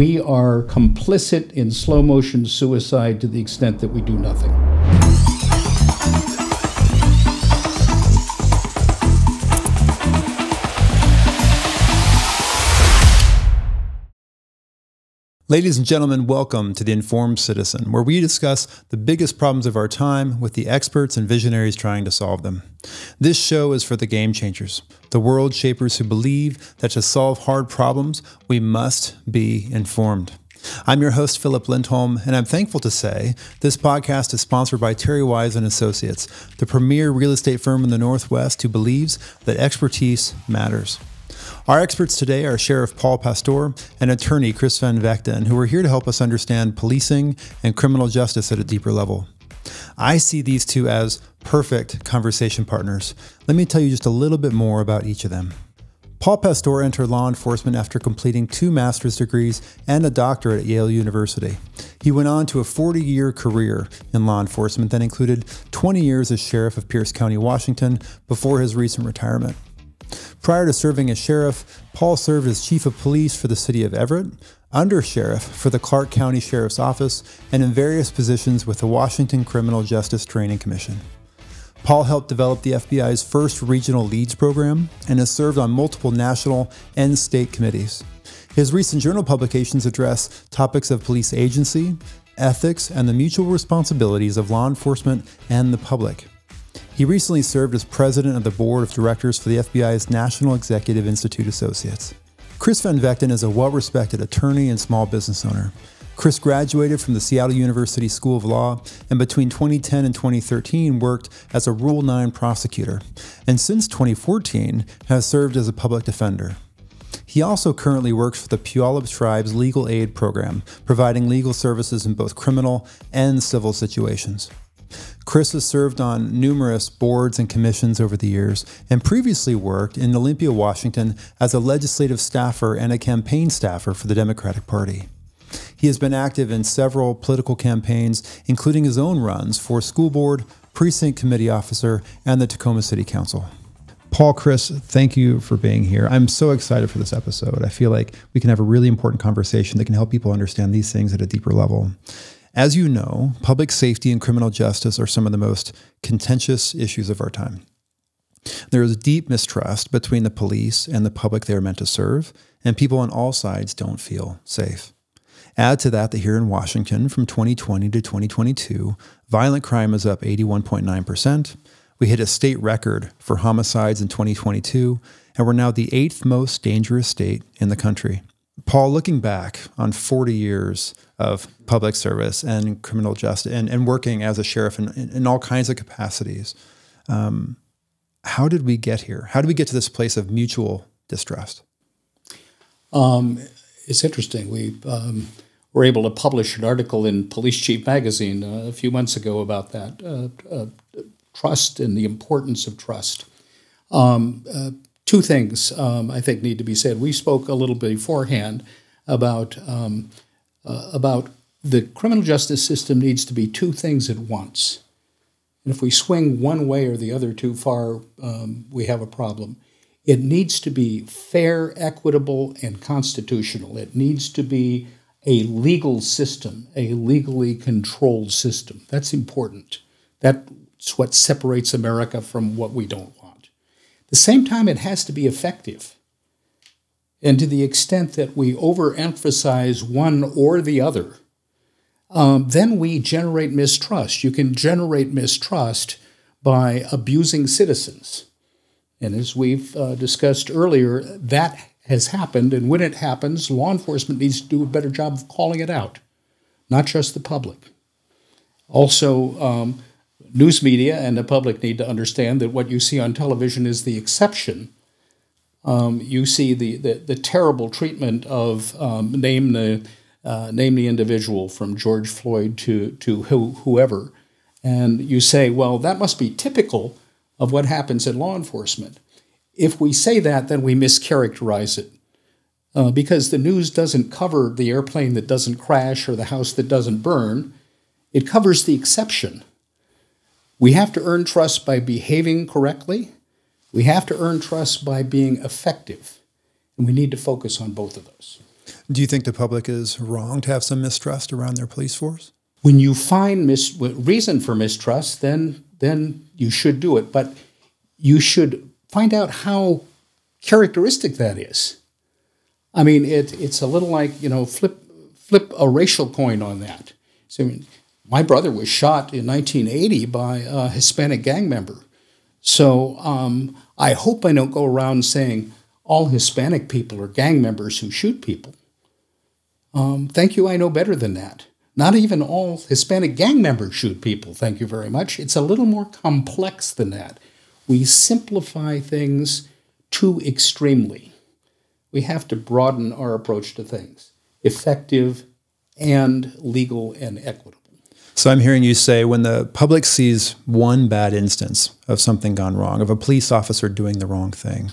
we are complicit in slow motion suicide to the extent that we do nothing. Ladies and gentlemen, welcome to The Informed Citizen, where we discuss the biggest problems of our time with the experts and visionaries trying to solve them. This show is for the game changers, the world shapers who believe that to solve hard problems, we must be informed. I'm your host, Philip Lindholm, and I'm thankful to say this podcast is sponsored by Terry Wise and Associates, the premier real estate firm in the Northwest who believes that expertise matters. Our experts today are Sheriff Paul Pastor and attorney Chris Van Vechten, who are here to help us understand policing and criminal justice at a deeper level. I see these two as perfect conversation partners. Let me tell you just a little bit more about each of them. Paul Pastor entered law enforcement after completing two master's degrees and a doctorate at Yale University. He went on to a 40 year career in law enforcement that included 20 years as sheriff of Pierce County, Washington, before his recent retirement. Prior to serving as sheriff, Paul served as chief of police for the city of Everett, under sheriff for the Clark County Sheriff's Office, and in various positions with the Washington Criminal Justice Training Commission. Paul helped develop the FBI's first regional leads program and has served on multiple national and state committees. His recent journal publications address topics of police agency, ethics, and the mutual responsibilities of law enforcement and the public. He recently served as president of the board of directors for the FBI's National Executive Institute Associates. Chris Van Vechten is a well respected attorney and small business owner. Chris graduated from the Seattle University School of Law and between 2010 and 2013 worked as a Rule 9 prosecutor, and since 2014 has served as a public defender. He also currently works for the Puyallup Tribe's Legal Aid Program, providing legal services in both criminal and civil situations. Chris has served on numerous boards and commissions over the years and previously worked in Olympia, Washington as a legislative staffer and a campaign staffer for the Democratic Party. He has been active in several political campaigns, including his own runs for school board, precinct committee officer, and the Tacoma City Council. Paul, Chris, thank you for being here. I'm so excited for this episode. I feel like we can have a really important conversation that can help people understand these things at a deeper level. As you know, public safety and criminal justice are some of the most contentious issues of our time. There is deep mistrust between the police and the public they are meant to serve, and people on all sides don't feel safe. Add to that that here in Washington, from 2020 to 2022, violent crime is up 81.9%. We hit a state record for homicides in 2022, and we're now the eighth most dangerous state in the country. Paul, looking back on 40 years of public service and criminal justice and, and working as a sheriff in, in, in all kinds of capacities, um, how did we get here? How did we get to this place of mutual distrust? Um, it's interesting. We um, were able to publish an article in Police Chief Magazine uh, a few months ago about that uh, uh, trust and the importance of trust. Um, uh, two things um, I think need to be said. We spoke a little bit beforehand about um, uh, about the criminal justice system needs to be two things at once. And if we swing one way or the other too far, um, we have a problem. It needs to be fair, equitable, and constitutional. It needs to be a legal system, a legally controlled system. That's important. That's what separates America from what we don't want. At the same time, it has to be effective. And to the extent that we overemphasize one or the other, um, then we generate mistrust. You can generate mistrust by abusing citizens. And as we've uh, discussed earlier, that has happened. And when it happens, law enforcement needs to do a better job of calling it out, not just the public. Also, um, news media and the public need to understand that what you see on television is the exception. Um, you see the, the, the, terrible treatment of um, name the uh, name the individual from George Floyd to to who, whoever, and you say, well, that must be typical of what happens in law enforcement. If we say that, then we mischaracterize it. Uh, because the news doesn't cover the airplane that doesn't crash or the house that doesn't burn, it covers the exception. We have to earn trust by behaving correctly. We have to earn trust by being effective. And we need to focus on both of those. Do you think the public is wrong to have some mistrust around their police force? When you find mis- reason for mistrust, then then you should do it. But you should find out how characteristic that is. I mean, it, it's a little like you know flip flip a racial coin on that. So I mean, my brother was shot in 1980 by a Hispanic gang member. So um, I hope I don't go around saying all Hispanic people are gang members who shoot people. Um, thank you, I know better than that. Not even all Hispanic gang members shoot people, thank you very much. It's a little more complex than that. We simplify things too extremely. We have to broaden our approach to things effective and legal and equitable. So I'm hearing you say when the public sees one bad instance of something gone wrong, of a police officer doing the wrong thing,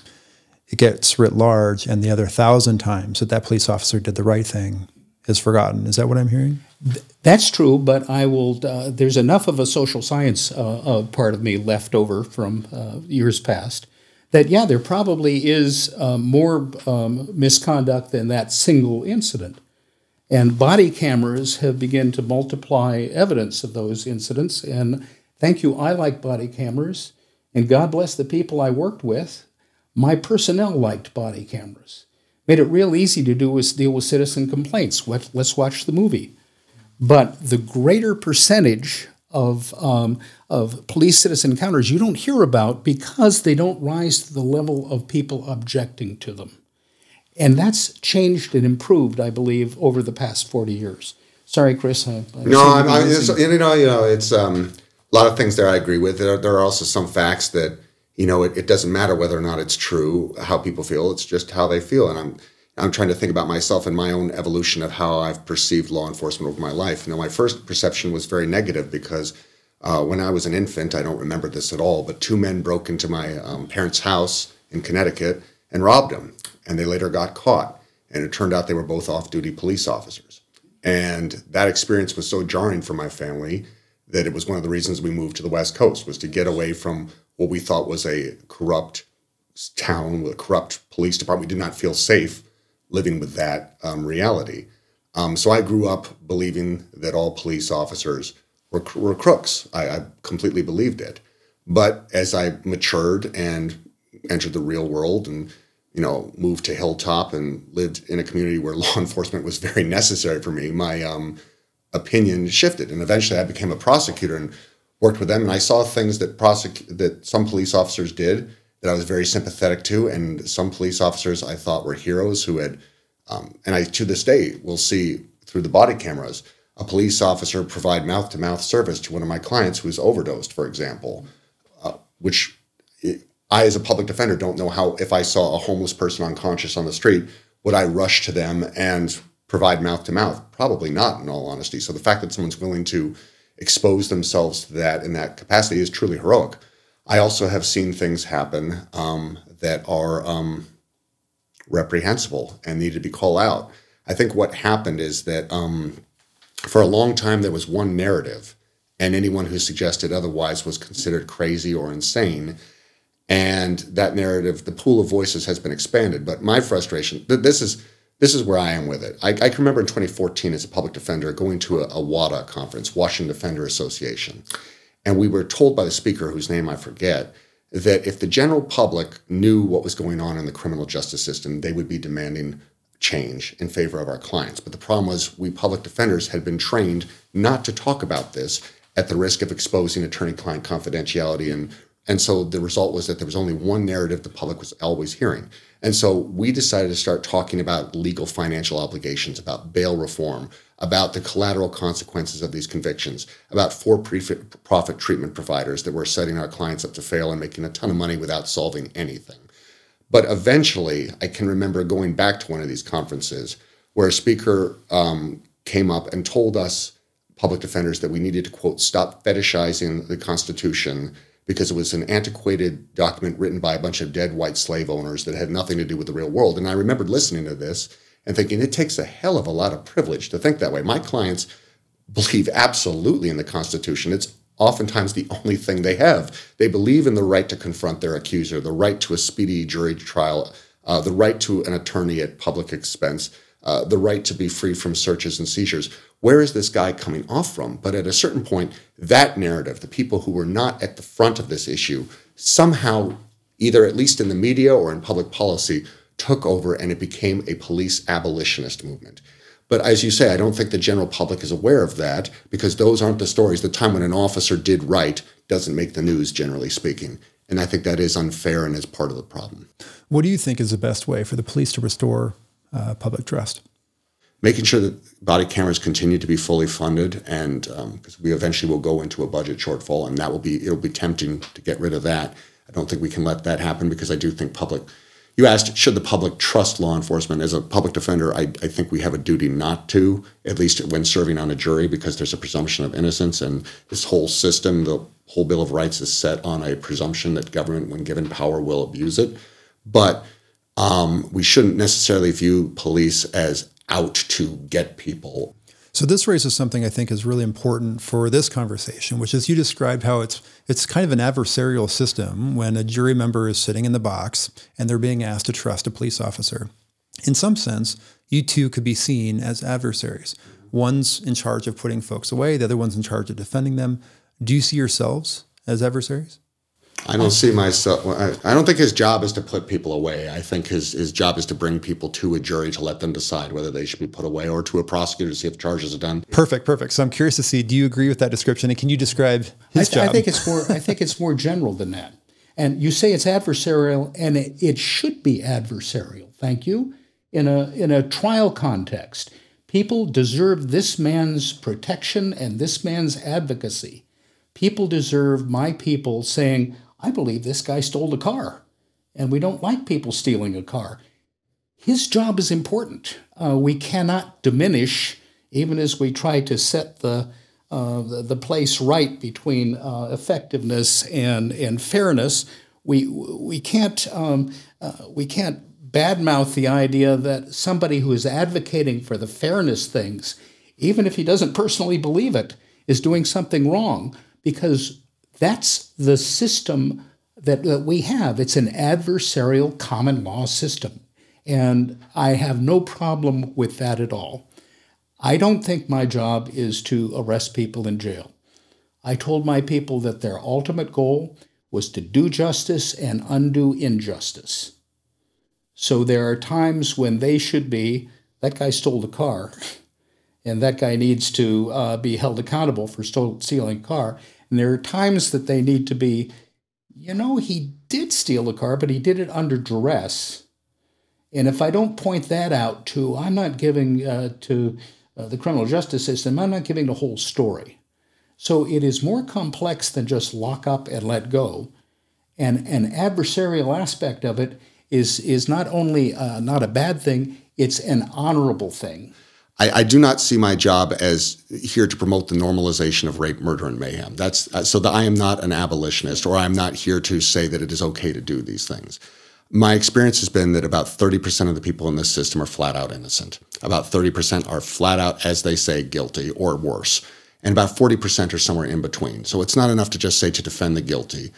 it gets writ large, and the other thousand times that that police officer did the right thing is forgotten. Is that what I'm hearing? That's true, but I will. Uh, there's enough of a social science uh, uh, part of me left over from uh, years past that yeah, there probably is uh, more um, misconduct than that single incident. And body cameras have begun to multiply evidence of those incidents. And thank you, I like body cameras. And God bless the people I worked with. My personnel liked body cameras. Made it real easy to do was deal with citizen complaints. Let's watch the movie. But the greater percentage of, um, of police citizen encounters you don't hear about because they don't rise to the level of people objecting to them. And that's changed and improved, I believe, over the past 40 years. Sorry, Chris. I, I no, I'm, you know, you know, it's um, a lot of things there I agree with. There, there are also some facts that, you know, it, it doesn't matter whether or not it's true, how people feel. It's just how they feel. And I'm, I'm trying to think about myself and my own evolution of how I've perceived law enforcement over my life. You know, my first perception was very negative because uh, when I was an infant, I don't remember this at all, but two men broke into my um, parents' house in Connecticut and robbed him and they later got caught. And it turned out they were both off duty police officers. And that experience was so jarring for my family that it was one of the reasons we moved to the West Coast was to get away from what we thought was a corrupt town with a corrupt police department. We did not feel safe living with that um, reality. Um, so I grew up believing that all police officers were, were crooks. I, I completely believed it. But as I matured and entered the real world and you know, moved to Hilltop and lived in a community where law enforcement was very necessary for me, my um, opinion shifted. And eventually I became a prosecutor and worked with them. And I saw things that prosec- that some police officers did that I was very sympathetic to. And some police officers I thought were heroes who had, um, and I to this day will see through the body cameras, a police officer provide mouth to mouth service to one of my clients who's overdosed, for example, uh, which I, as a public defender, don't know how, if I saw a homeless person unconscious on the street, would I rush to them and provide mouth to mouth? Probably not, in all honesty. So the fact that someone's willing to expose themselves to that in that capacity is truly heroic. I also have seen things happen um, that are um, reprehensible and need to be called out. I think what happened is that um, for a long time there was one narrative, and anyone who suggested otherwise was considered crazy or insane and that narrative, the pool of voices has been expanded. But my frustration, this is this is where I am with it. I, I can remember in 2014 as a public defender going to a, a WADA conference, Washington Defender Association, and we were told by the speaker, whose name I forget, that if the general public knew what was going on in the criminal justice system, they would be demanding change in favor of our clients. But the problem was we public defenders had been trained not to talk about this at the risk of exposing attorney client confidentiality and and so the result was that there was only one narrative the public was always hearing. And so we decided to start talking about legal financial obligations, about bail reform, about the collateral consequences of these convictions, about for profit treatment providers that were setting our clients up to fail and making a ton of money without solving anything. But eventually, I can remember going back to one of these conferences where a speaker um, came up and told us, public defenders, that we needed to, quote, stop fetishizing the Constitution because it was an antiquated document written by a bunch of dead white slave owners that had nothing to do with the real world. And I remembered listening to this and thinking it takes a hell of a lot of privilege to think that way. My clients believe absolutely in the Constitution. It's oftentimes the only thing they have. They believe in the right to confront their accuser, the right to a speedy jury trial, uh, the right to an attorney at public expense, uh, the right to be free from searches and seizures. Where is this guy coming off from? But at a certain point, that narrative, the people who were not at the front of this issue, somehow, either at least in the media or in public policy, took over and it became a police abolitionist movement. But as you say, I don't think the general public is aware of that because those aren't the stories. The time when an officer did right doesn't make the news, generally speaking. And I think that is unfair and is part of the problem. What do you think is the best way for the police to restore uh, public trust? Making sure that body cameras continue to be fully funded, and because um, we eventually will go into a budget shortfall, and that will be it'll be tempting to get rid of that. I don't think we can let that happen because I do think public you asked, should the public trust law enforcement? As a public defender, I, I, think we have a duty not to, at least when serving on a jury, because there's a presumption of innocence. And this whole system, the whole Bill of Rights is set on a presumption that government, when given power, will abuse it. But um, we shouldn't necessarily view police as out to get people. So this raises something I think is really important for this conversation, which is you described how it's it's kind of an adversarial system when a jury member is sitting in the box and they're being asked to trust a police officer. In some sense, you two could be seen as adversaries. One's in charge of putting folks away, the other one's in charge of defending them. Do you see yourselves as adversaries? I don't see myself. I don't think his job is to put people away. I think his his job is to bring people to a jury to let them decide whether they should be put away, or to a prosecutor to see if charges are done. Perfect, perfect. So I'm curious to see. Do you agree with that description? And can you describe his I, th- job? I think it's more. I think it's more general than that. And you say it's adversarial, and it, it should be adversarial. Thank you. In a in a trial context, people deserve this man's protection and this man's advocacy. People deserve my people saying I believe this guy stole the car, and we don't like people stealing a car. His job is important. Uh, we cannot diminish, even as we try to set the uh, the, the, place right between uh, effectiveness and and fairness. We we can't um, uh, we can't badmouth the idea that somebody who is advocating for the fairness things, even if he doesn't personally believe it, is doing something wrong because that's the system that, that we have. It's an adversarial common law system. And I have no problem with that at all. I don't think my job is to arrest people in jail. I told my people that their ultimate goal was to do justice and undo injustice. So there are times when they should be, that guy stole the car, and that guy needs to uh, be held accountable for stealing a car. And there are times that they need to be, you know, he did steal a car, but he did it under duress. And if I don't point that out to, I'm not giving uh, to uh, the criminal justice system, I'm not giving the whole story. So it is more complex than just lock up and let go. And an adversarial aspect of it is, is not only uh, not a bad thing, it's an honorable thing. I, I, do not see my job as here to promote the normalization of rape, murder, and mayhem. That's uh, so that I am not an abolitionist, or I am not here to say that it is okay to do these things. My experience has been that about 30% of the people in this system are flat out innocent. About 30% are flat out, as they say, guilty or worse. And about 40% are somewhere in between. So it's not enough to just say to defend the guilty,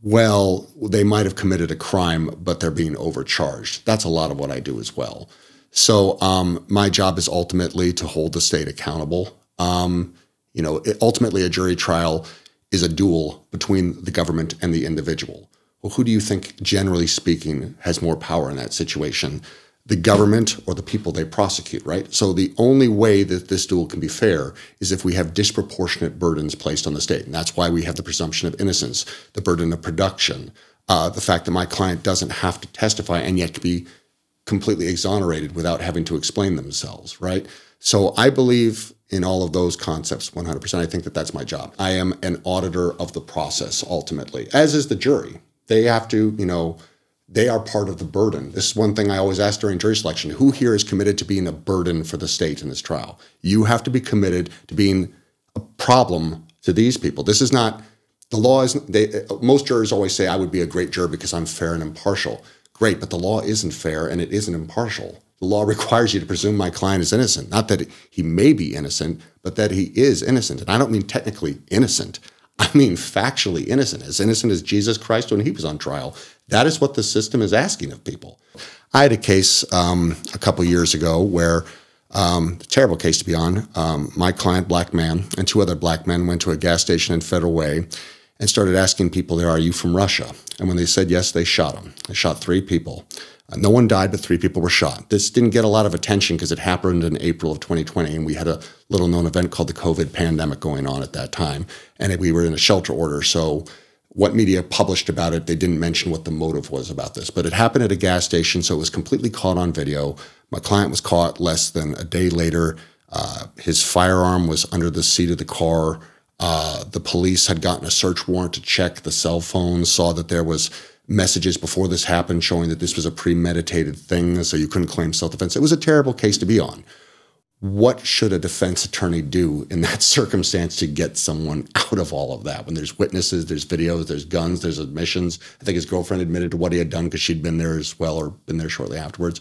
well, they might have committed a crime, but they're being overcharged. That's a lot of what I do as well. So um, my job is ultimately to hold the state accountable. Um, you know, it, ultimately, a jury trial is a duel between the government and the individual. Well, who do you think, generally speaking, has more power in that situation? The government or the people they prosecute, right? So the only way that this duel can be fair is if we have disproportionate burdens placed on the state. And that's why we have the presumption of innocence, the burden of production, uh, the fact that my client doesn't have to testify and yet be completely exonerated without having to explain themselves, right? So I believe in all of those concepts 100%. I think that that's my job. I am an auditor of the process ultimately, as is the jury. They have to, you know, they are part of the burden. This is one thing I always ask during jury selection who here is committed to being a burden for the state in this trial? You have to be committed to being a problem to these people. This is not the law is they most jurors always say I would be a great juror because I'm fair and impartial. Great, but the law isn't fair and it isn't impartial. The law requires you to presume my client is innocent. Not that he may be innocent, but that he is innocent. And I don't mean technically innocent. I mean factually innocent, as innocent as Jesus Christ when he was on trial. That is what the system is asking of people. I had a case um, a couple years ago where um, terrible case to be on. Um, my client, black man, and two other black men went to a gas station in Federal Way and started asking people there, "Are you from Russia?" And when they said yes, they shot them. They shot three people. Uh, no one died, but three people were shot. This didn't get a lot of attention because it happened in April of 2020, and we had a little known event called the COVID pandemic going on at that time, and we were in a shelter order. So, what media published about it, they didn't mention what the motive was about this. But it happened at a gas station, so it was completely caught on video. My client was caught less than a day later. Uh, his firearm was under the seat of the car. Uh, the police had gotten a search warrant to check the cell phones, saw that there was messages before this happened showing that this was a premeditated thing, so you couldn't claim self defense. It was a terrible case to be on. What should a defense attorney do in that circumstance to get someone out of all of that? When there's witnesses, there's videos, there's guns, there's admissions. I think his girlfriend admitted to what he had done because she'd been there as well or been there shortly afterwards.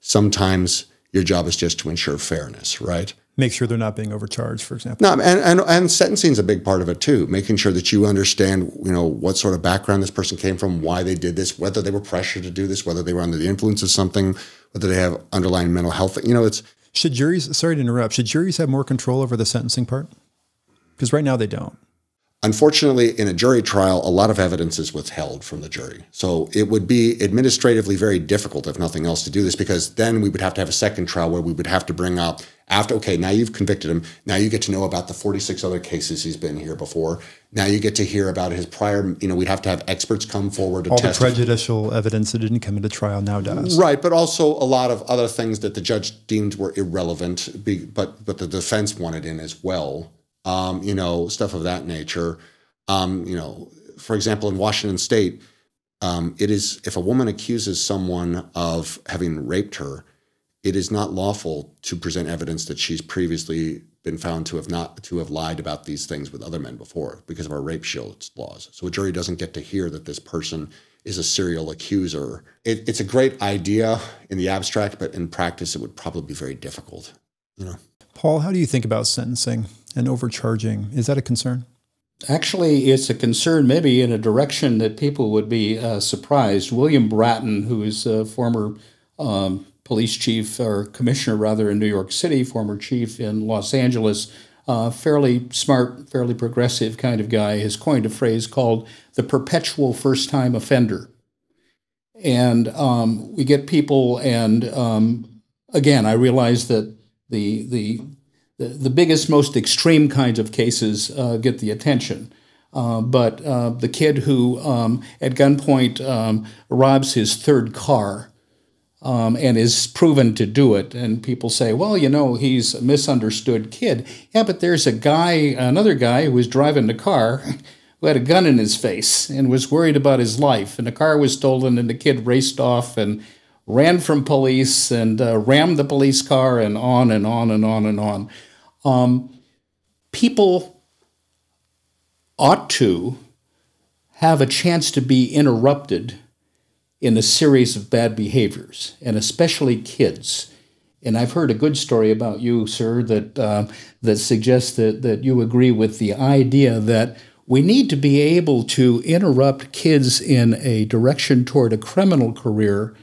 Sometimes your job is just to ensure fairness, right? Make sure they're not being overcharged, for example. No, and, and, and sentencing is a big part of it too. Making sure that you understand, you know, what sort of background this person came from, why they did this, whether they were pressured to do this, whether they were under the influence of something, whether they have underlying mental health. You know, it's. Should juries, sorry to interrupt, should juries have more control over the sentencing part? Because right now they don't. Unfortunately, in a jury trial, a lot of evidence is withheld from the jury. So it would be administratively very difficult, if nothing else, to do this because then we would have to have a second trial where we would have to bring up after, okay, now you've convicted him. Now you get to know about the 46 other cases he's been here before. Now you get to hear about his prior, you know, we'd have to have experts come forward to All test. the prejudicial evidence that didn't come into trial now does. Right, but also a lot of other things that the judge deemed were irrelevant, but but the defense wanted in as well. Um, you know, stuff of that nature. Um, you know, for example, in Washington State, um, it is if a woman accuses someone of having raped her, it is not lawful to present evidence that she's previously been found to have not to have lied about these things with other men before because of our rape shield laws. So a jury doesn't get to hear that this person is a serial accuser. It, it's a great idea in the abstract, but in practice, it would probably be very difficult. You know, Paul, how do you think about sentencing and overcharging? Is that a concern? Actually, it's a concern maybe in a direction that people would be uh, surprised. William Bratton, who is a former um, police chief or commissioner rather in New York City, former chief in Los Angeles, uh, fairly smart, fairly progressive kind of guy, has coined a phrase called the perpetual first time offender. And um, we get people, and um, again, I realize that the, the, the, biggest, most extreme kinds of cases uh, get the attention. Uh, but uh, the kid who, um, at gunpoint, um, robs his third car um, and is proven to do it. And people say, well, you know, he's a misunderstood kid. Yeah, but there's a guy, another guy who was driving the car who had a gun in his face and was worried about his life. And the car was stolen, and the kid raced off and ran from police and uh, rammed the police car and on and on and on and on. Um, people ought to have a chance to be interrupted in a series of bad behaviors, and especially kids. And I've heard a good story about you, sir, that uh, that suggests that that you agree with the idea that we need to be able to interrupt kids in a direction toward a criminal career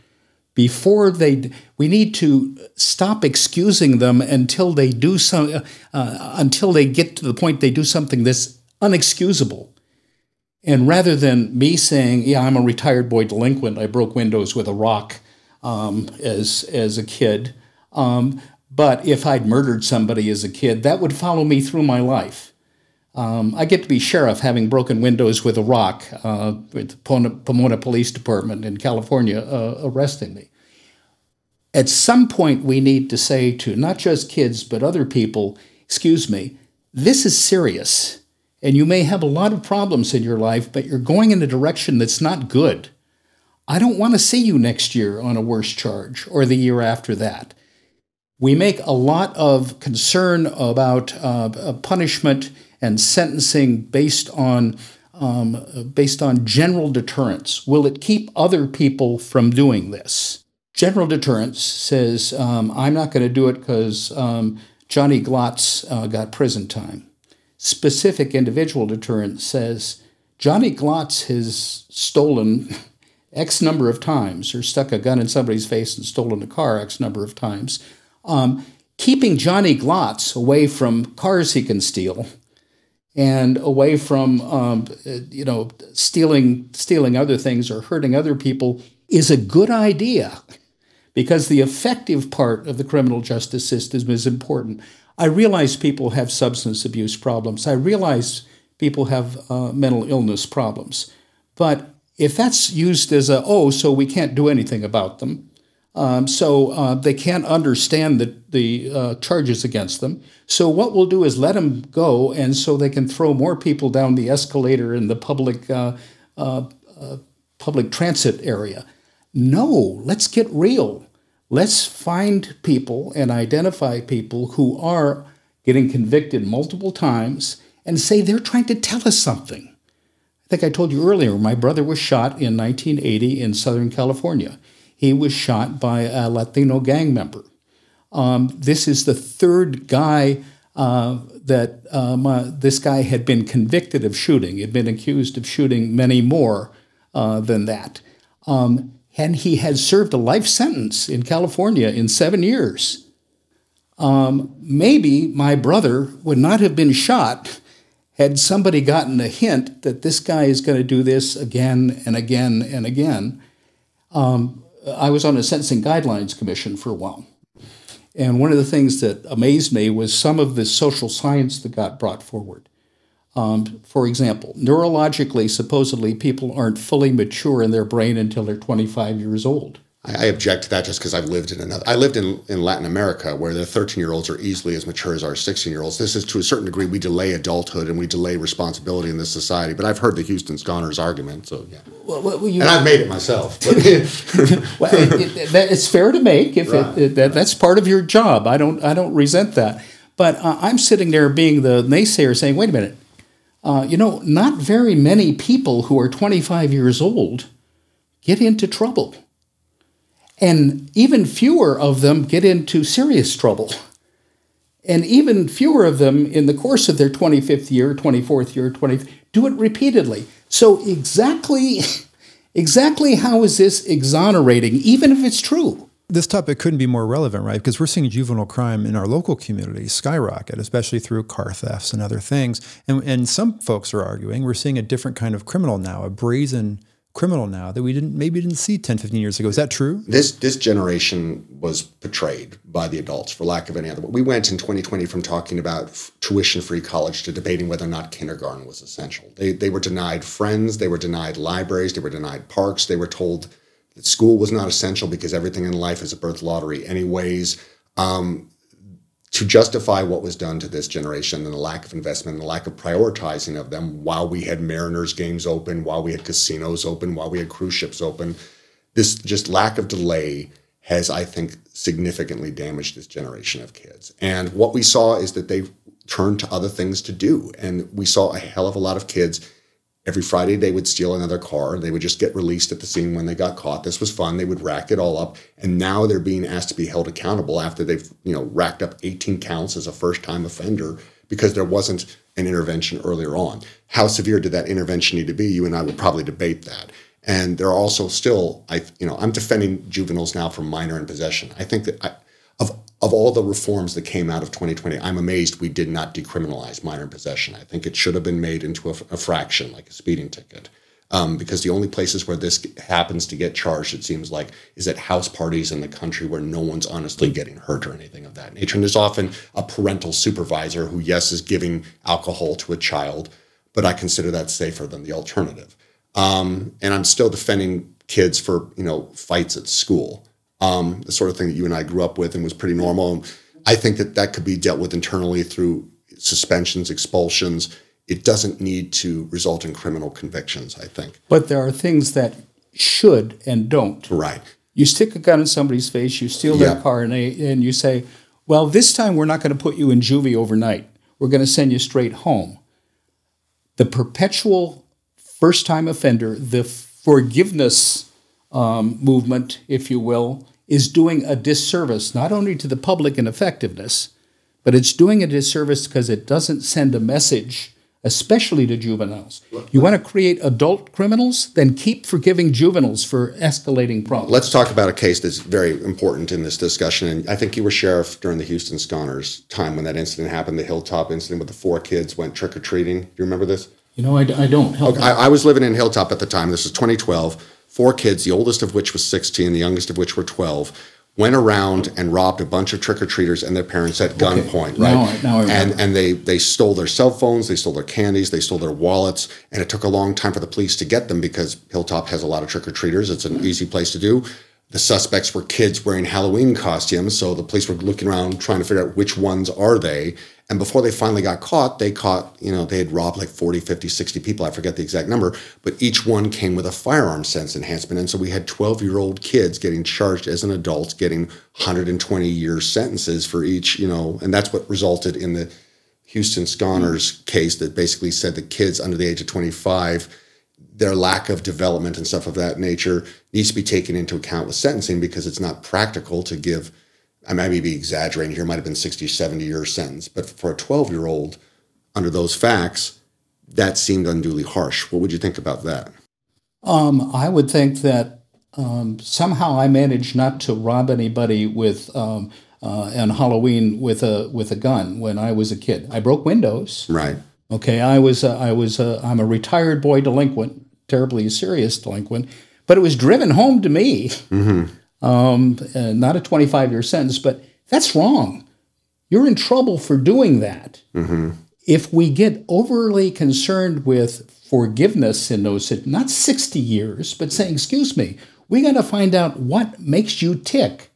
before they we need to stop excusing them until they do some uh, until they get to the point they do something that's unexcusable and rather than me saying, "Yeah, I'm a retired boy delinquent. I broke windows with a rock um, as as a kid," um, but if I'd murdered somebody as a kid, that would follow me through my life. Um, I get to be sheriff having broken windows with a rock uh, with the Pomona Police Department in California uh, arresting me. At some point, we need to say to not just kids, but other people, excuse me, this is serious and you may have a lot of problems in your life, but you're going in a direction that's not good. I don't want to see you next year on a worse charge or the year after that. We make a lot of concern about uh, punishment and sentencing based on um, based on general deterrence. Will it keep other people from doing this? General deterrence says um, I'm not going to do it because um, Johnny Glotz uh, got prison time specific individual deterrence says Johnny Glotz has stolen X number of times, or stuck a gun in somebody's face and stolen a car X number of times, um, keeping Johnny Glotz away from cars he can steal and away from um, you know stealing stealing other things or hurting other people is a good idea because the effective part of the criminal justice system is important. I realize people have substance abuse problems. I realize people have uh, mental illness problems. But if that's used as a, oh, so we can't do anything about them, um, so uh, they can't understand the, the uh, charges against them. So what we'll do is let them go, and so they can throw more people down the escalator in the public uh, uh, uh public transit area. No, let's get real. Let's find people and identify people who are getting convicted multiple times and say they're trying to tell us something. I think I told you earlier, my brother was shot in 1980 in Southern California. He was shot by a Latino gang member. Um, this is the third guy uh, that um, uh, this guy had been convicted of shooting. Had been accused of shooting many more uh, than that. Um, and he had served a life sentence in California in seven years. Um, maybe my brother would not have been shot had somebody gotten a hint that this guy is going to do this again and again and again. Um, I was on a sentencing guidelines commission for a while. And one of the things that amazed me was some of the social science that got brought forward. Um, for example, neurologically, supposedly people aren't fully mature in their brain until they're 25 years old. I, object to that just because I've lived in another. I lived in, in Latin America where the 13 year olds are easily as mature as our 16 year olds. This is to a certain degree we delay adulthood and we delay responsibility in this society. But I've heard the Houston Sconiers argument, so yeah. Well, well, you, and I've made it myself. well, it, it, it's fair to make if right, it, that, that's part of your job. I don't I don't resent that. But uh, I'm sitting there being the naysayer, saying, "Wait a minute." Uh, you know, not very many people who are 25 years old get into trouble. And even fewer of them get into serious trouble. And even fewer of them in the course of their 25th year, 24th year, 20th, do it repeatedly. So exactly, exactly how is this exonerating, even if it's true? This topic couldn't be more relevant, right? Because we're seeing juvenile crime in our local community skyrocket, especially through car thefts and other things. And, and some folks are arguing we're seeing a different kind of criminal now, a brazen criminal now that we didn't maybe didn't see 10 15 years ago is that true this this generation was betrayed by the adults for lack of any other we went in 2020 from talking about tuition free college to debating whether or not kindergarten was essential they, they were denied friends they were denied libraries they were denied parks they were told school was not essential because everything in life is a birth lottery anyways um, to justify what was done to this generation and the lack of investment and the lack of prioritizing of them while we had Mariners games open, while we had casinos open, while we had cruise ships open. This just lack of delay has, I think, significantly damaged this generation of kids. And what we saw is that they turned to other things to do. And we saw a hell of a lot of kids Every Friday, they would steal another car. They would just get released at the scene when they got caught. This was fun. They would rack it all up. And now they're being asked to be held accountable after they've, you know, racked up 18 counts as a first time offender because there wasn't an intervention earlier on. How severe did that intervention need to be? You and I would probably debate that. And there are also still, I, you know, I'm defending juveniles now for minor in possession. I think that I, of all the reforms that came out of 2020, I'm amazed we did not decriminalize minor possession. I think it should have been made into a, a fraction, like a speeding ticket. Um, because the only places where this happens to get charged, it seems like, is at house parties in the country where no one's honestly getting hurt or anything of that nature. And there's often a parental supervisor who, yes, is giving alcohol to a child, but I consider that safer than the alternative. Um, and I'm still defending kids for you know fights at school um, the sort of thing that you and I grew up with and was pretty normal. I think that that could be dealt with internally through suspensions, expulsions. It doesn't need to result in criminal convictions, I think. But there are things that should and don't. Right. You stick a gun in somebody's face, you steal their car, and, they, and you say, well, this time we're not going to put you in juvie overnight. We're going to send you straight home. The perpetual first time offender, the forgiveness um, movement, if you will, is doing a disservice not only to the public in effectiveness, but it's doing a disservice because it doesn't send a message, especially to juveniles. You want to create adult criminals? Then keep forgiving juveniles for escalating problems. Let's talk about a case that's very important in this discussion. And I think you were sheriff during the Houston Sconiers time when that incident happened, the Hilltop incident with the four kids went trick or treating. Do you remember this? You know, I, I don't. Help I, I was living in Hilltop at the time. This was 2012. Four kids, the oldest of which was 16, the youngest of which were 12 went around and robbed a bunch of trick or treaters and their parents at gunpoint, right? Now now and and they they stole their cell phones, they stole their candies, they stole their wallets, and it took a long time for the police to get them because Hilltop has a lot of trick or treaters. It's an easy place to do. The suspects were kids wearing Halloween costumes, so the police were looking around trying to figure out which ones are they. And before they finally got caught, they caught, you know, they had robbed like 40, 50, 60 people. I forget the exact number, but each one came with a firearm sense enhancement. And so we had 12 year old kids getting charged as an adult, getting 120 year sentences for each, you know, and that's what resulted in the Houston Sconiers case that basically said that kids under the age of 25 their lack of development and stuff of that nature needs to be taken into account with sentencing because it's not practical to give I may be exaggerating here, might have been 60, 70 year sentence. But for a 12 year old, under those facts, that seemed unduly harsh. What would you think about that? Um, I would think that um, somehow I managed not to rob anybody with um, uh, on Halloween with a with a gun when I was a kid. I broke windows. Right. Okay, I was uh, I was uh, I'm a retired boy delinquent, terribly serious delinquent, but it was driven home to me. Um, uh, not a 25 year sentence, but that's wrong. You're in trouble for doing that. If we get overly concerned with forgiveness in those, not 60 years, but saying, excuse me, we got to find out what makes you tick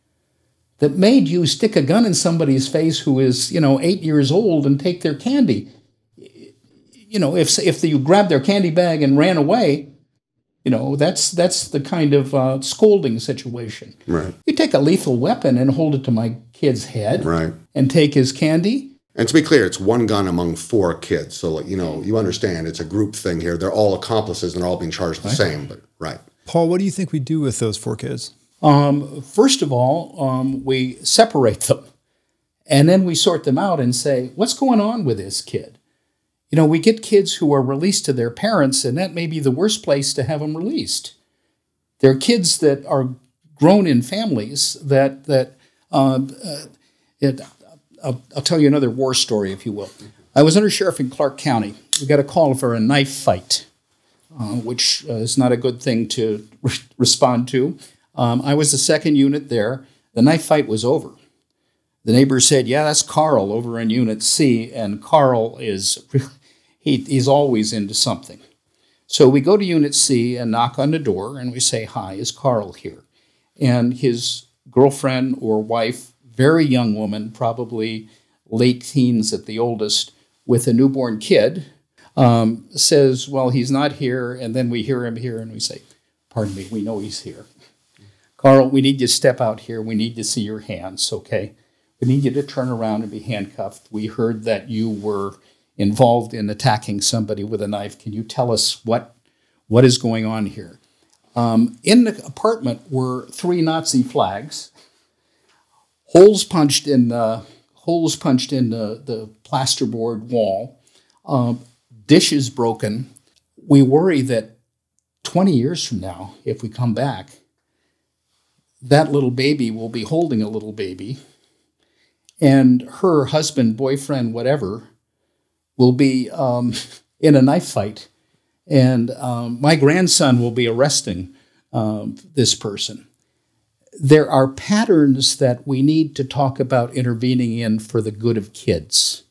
that made you stick a gun in somebody's face who is, you know, eight years old and take their candy. You know, if if you grabbed their candy bag and ran away, you know, that's that's the kind of uh, scolding situation. Right. You take a lethal weapon and hold it to my kid's head Right. and take his candy. And to be clear, it's one gun among four kids. So, like, you know, you understand it's a group thing here. They're all accomplices and they're all being charged the same, but right. Paul, what do you think we do with those four kids? Um, first of all, um, we separate them, and then we sort them out and say, what's going on with this kid? You know, we get kids who are released to their parents, and that may be the worst place to have them released. They're kids that are grown in families that that. Um, uh, it, I'll, I'll tell you another war story, if you will. I was under sheriff in Clark County. We got a call for a knife fight, uh, which uh, is not a good thing to re- respond to. Um, I was the second unit there. The knife fight was over. The neighbor said, "Yeah, that's Carl over in Unit C, and Carl is he, he's always into something." So we go to Unit C and knock on the door, and we say, "Hi, is Carl here?" And his girlfriend or wife, very young woman, probably late teens at the oldest, with a newborn kid, um, says, "Well, he's not here." And then we hear him here, and we say, "Pardon me, we know he's here." Carl, we need you to step out here. We need to see your hands, okay? We need you to turn around and be handcuffed. We heard that you were involved in attacking somebody with a knife. Can you tell us what what is going on here? Um, in the apartment were three Nazi flags, holes punched in the holes punched in the, the plasterboard wall, um, dishes broken. We worry that 20 years from now, if we come back, that little baby will be holding a little baby, and her husband, boyfriend, whatever, will be um, in a knife fight, and um, my grandson will be arresting um, this person. There are patterns that we need to talk about intervening in for the good of kids,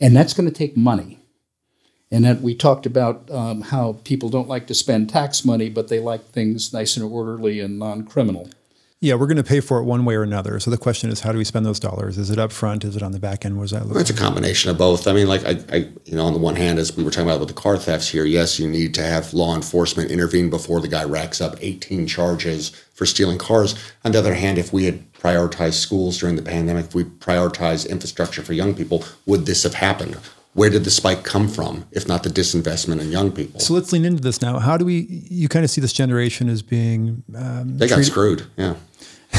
and that's going to take money. And that we talked about um, how people don't like to spend tax money, but they like things nice and orderly and non-criminal. Yeah, we're going to pay for it one way or another. So the question is, how do we spend those dollars? Is it up front? Is it on the back end? What does that look like? It's a combination of both. I mean, like I, I, you know, on the one hand, as we were talking about with the car thefts here, yes, you need to have law enforcement intervene before the guy racks up 18 charges for stealing cars. On the other hand, if we had prioritized schools during the pandemic, if we prioritized infrastructure for young people, would this have happened? Where did the spike come from, if not the disinvestment in young people? So let's lean into this now. How do we? You kind of see this generation as being. Um, they got treated- screwed. Yeah.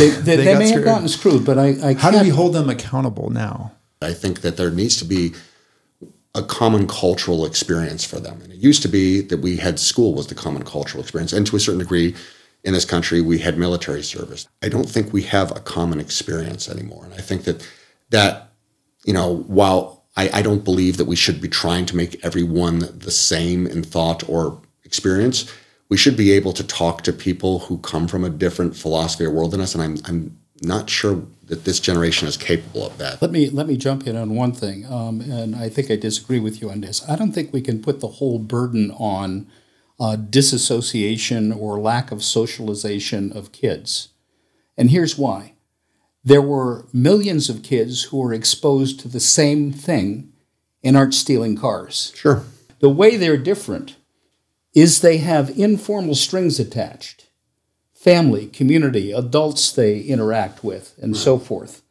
They, they, they got may have gotten screwed, but I, I How do we hold them accountable now? I think that there needs to be a common cultural experience for them. And it used to be that we had school was the common cultural experience, and to a certain degree, in this country we had military service. I don't think we have a common experience anymore, and I think that that you know while I, I don't believe that we should be trying to make everyone the same in thought or experience. We should be able to talk to people who come from a different philosophy or world than us, and I'm I'm not sure that this generation is capable of that. Let me let me jump in on one thing, um, and I think I disagree with you on this. I don't think we can put the whole burden on uh, disassociation or lack of socialization of kids, and here's why: there were millions of kids who were exposed to the same thing and aren't stealing cars. Sure. The way they're different is they have informal strings attached family, community, adults they interact with, and so forth.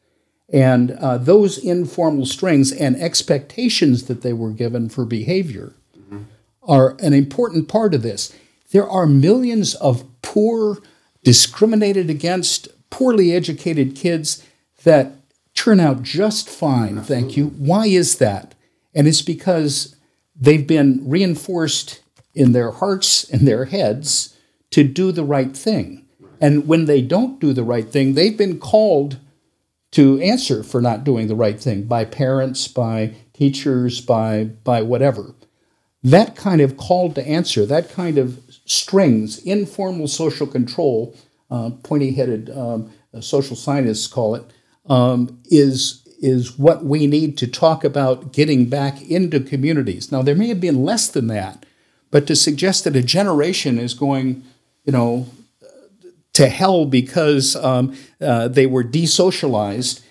And uh, those informal strings and expectations that they were given for behavior mm-hmm. are an important part of this. There are millions of poor, discriminated against, poorly educated kids that turn out just fine, Absolutely. thank you. Why is that? And it's because they've been reinforced in their hearts and their heads to do the right thing. And when they don't do the right thing, they've been called to answer for not doing the right thing by parents, by teachers, by, by whatever. That kind of call to answer, that kind of strings, informal social control, uh, pointy headed um, social scientists call it, um, is is what we need to talk about getting back into communities. Now, there may have been less than that, but to suggest that a generation is going, you know, to hell because um, uh, they were desocialized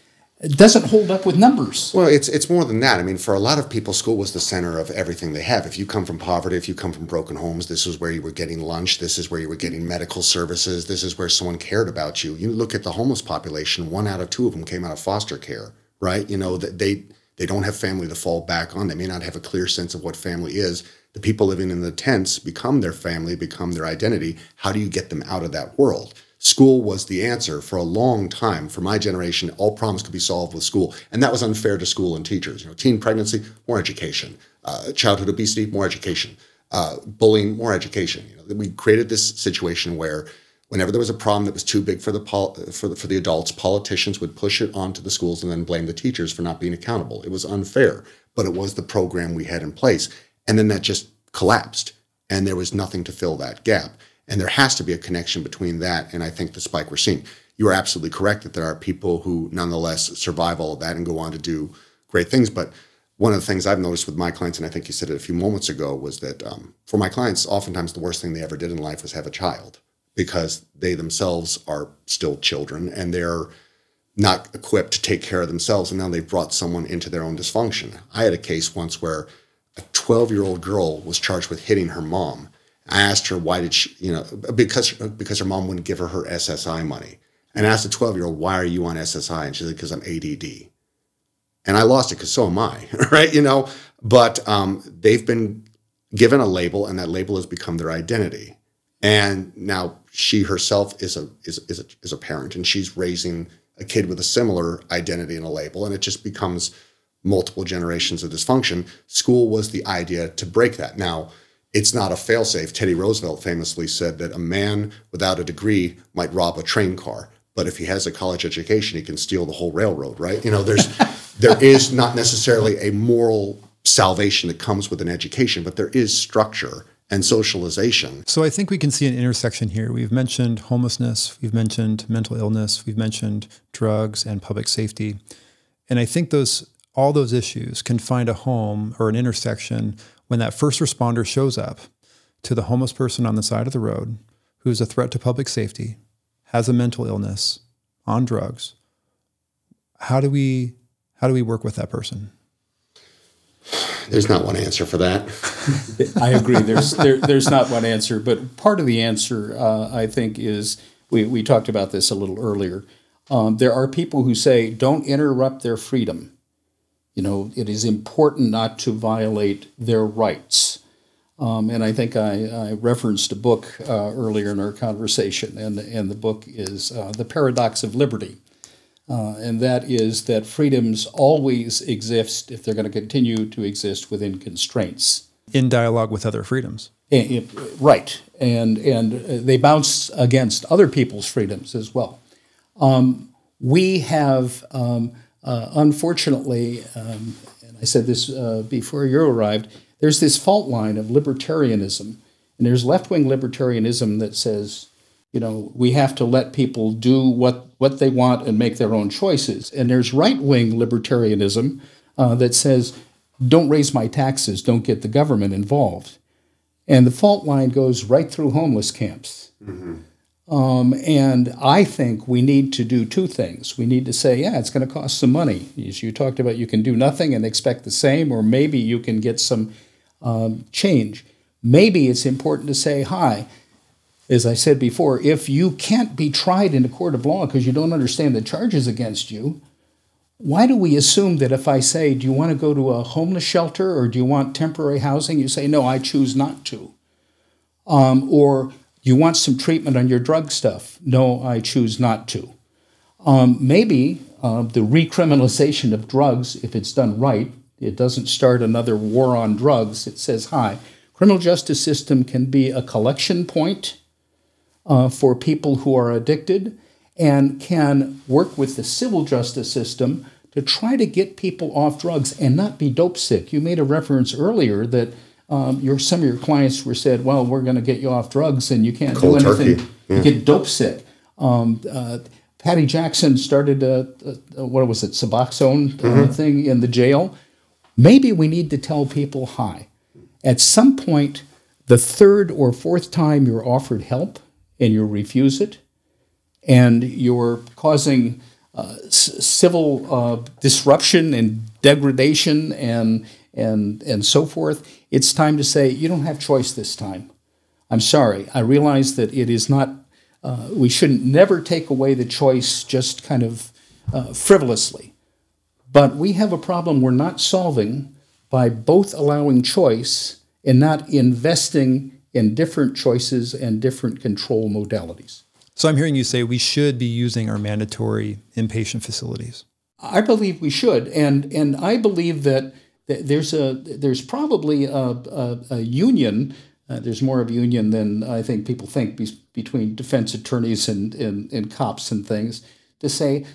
doesn't hold up with numbers. Well, it's it's more than that. I mean, for a lot of people, school was the center of everything they have. If you come from poverty, if you come from broken homes, this is where you were getting lunch. This is where you were getting medical services. This is where someone cared about you. You look at the homeless population; one out of two of them came out of foster care, right? You know that they they don't have family to fall back on. They may not have a clear sense of what family is the people living in the tents become their family, become their identity. How do you get them out of that world? School was the answer for a long time. For my generation, all problems could be solved with school, and that was unfair to school and teachers. You know, teen pregnancy, more education. Uh, childhood obesity, more education. Uh, bullying, more education. You know, we created this situation where whenever there was a problem that was too big for the pol- for the, for the adults, politicians would push it onto the schools and then blame the teachers for not being accountable. It was unfair, but it was the program we had in place. And then that just collapsed and there was nothing to fill that gap. And there has to be a connection between that and I think the spike we're seeing. You are absolutely correct that there are people who nonetheless survive all of that and go on to do great things. But one of the things I've noticed with my clients, and I think you said it a few moments ago, was that um, for my clients, oftentimes the worst thing they ever did in life was have a child because they themselves are still children and they're not equipped to take care of themselves. And now they've brought someone into their own dysfunction. I had a case once where a 12 year old girl was charged with hitting her mom. I asked her why did she, you know, because because her mom wouldn't give her her SSI money. And I asked the 12 year old, why are you on SSI? And she said, because I'm ADD. And I lost it because so am I, right? You know, but um, they've been given a label, and that label has become their identity. And now she herself is a is is a, is a parent, and she's raising a kid with a similar identity and a label, and it just becomes multiple generations of dysfunction. School was the idea to break that. Now, it's not a failsafe. Teddy Roosevelt famously said that a man without a degree might rob a train car, but if he has a college education, he can steal the whole railroad, right? You know, there's there is not necessarily a moral salvation that comes with an education, but there is structure and socialization. So I think we can see an intersection here. We've mentioned homelessness, we've mentioned mental illness, we've mentioned drugs and public safety. And I think those all those issues can find a home or an intersection when that first responder shows up to the homeless person on the side of the road who's a threat to public safety, has a mental illness, on drugs. How do we how do we work with that person? There's not one answer for that. I agree. There's there, there's not one answer, but part of the answer uh, I think is we we talked about this a little earlier. Um, there are people who say don't interrupt their freedom. You know, it is important not to violate their rights. Um, and I think I, I referenced a book uh, earlier in our conversation, and, and the book is uh, The Paradox of Liberty. uh, and that is that freedoms always exist if they're going to continue to exist within constraints. In dialogue with other freedoms. And- and- right, and and uh, they bounce against other people's freedoms as well. Um, we have, um, uh, unfortunately, um, and I said this uh, before you arrived. There's this fault line of libertarianism, and there's left-wing libertarianism that says, you know, we have to let people do what what they want and make their own choices. And there's right-wing libertarianism uh, that says, don't raise my taxes, don't get the government involved. And the fault line goes right through homeless camps. Um, and I think we need to do two things. We need to say, yeah, it's going to cost some money. As you talked about, you can do nothing and expect the same, or maybe you can get some um, change. Maybe it's important to say, hi, as I said before, if you can't be tried in a court of law because you don't understand the charges against you, why do we assume that if I say, do you want to go to a homeless shelter or do you want temporary housing? You say, no, I choose not to. Um, or you want some treatment on your drug stuff? No, I choose not to. Um, maybe uh, the recriminalization of drugs, if it's done right, it doesn't start another war on drugs. It says, hi, criminal justice system can be a collection point uh, for people who are addicted and can work with the civil justice system to try to get people off drugs and not be dope sick. You made a reference earlier that um, your some of your clients were said, "Well, we're going to get you off drugs and you can't Cold do anything. turkey. You get dope sick." Um, uh, Patty Jackson started a, a, a what was it, Suboxone uh, thing in the jail. Maybe we need to tell people, "Hi." At some point, the third or fourth time you're offered help and you refuse it, and you're causing uh, civil uh, disruption and degradation and and and so forth. It's time to say you don't have choice this time. I'm sorry. I realize that it is not. Uh, we shouldn't never take away the choice just kind of uh, frivolously, but we have a problem we're not solving by both allowing choice and not investing in different choices and different control modalities. So I'm hearing you say we should be using our mandatory inpatient facilities. I believe we should, and and I believe that th- there's a there's probably a, a, a union. Uh, there's more of a union than I think people think be- between defense attorneys and, and and cops and things to say,